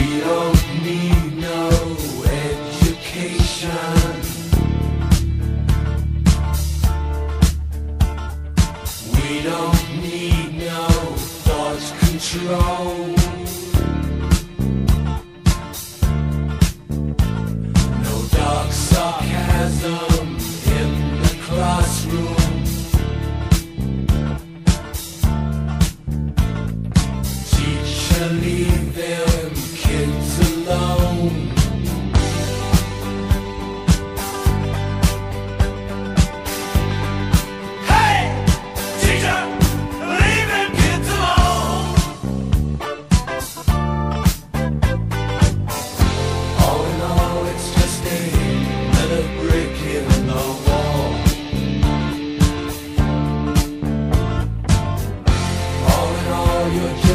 We don't need no education. We don't need no thought control. In